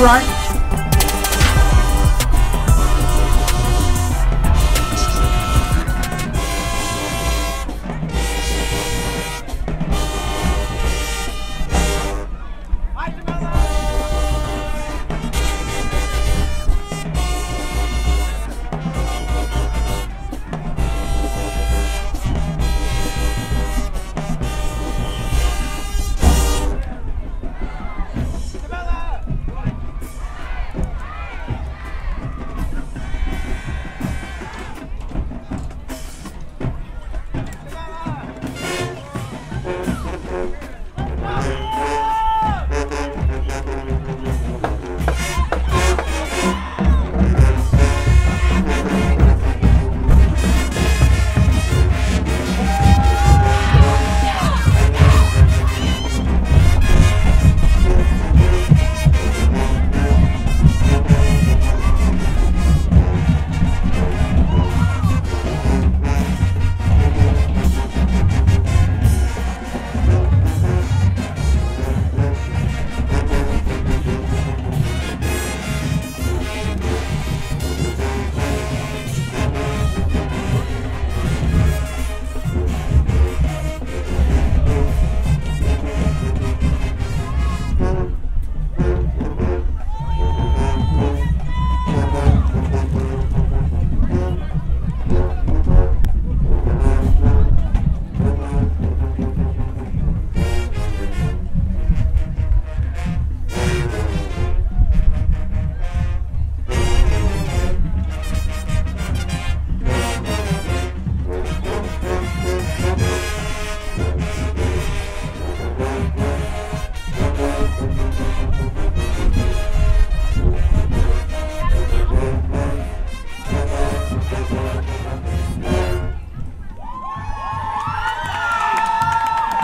Right.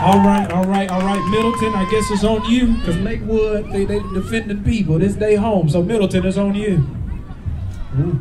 All right, all right, all right. Middleton, I guess it's on you because Lakewood, they they defending people. This day home, so Middleton is on you. Ooh,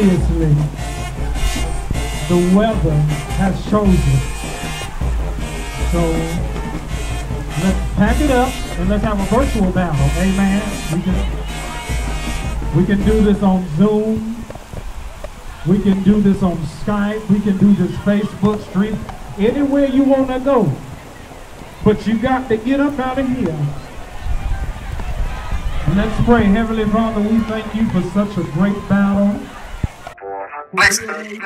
obviously, the weather has chosen. So let's pack it up and let's have a virtual battle. Amen. We can we can do this on Zoom. We can do this on Skype. We can do this Facebook stream. Anywhere you want to go. But you got to get up out of here. Let's pray. Heavenly Father, we thank you for such a great battle. Listen.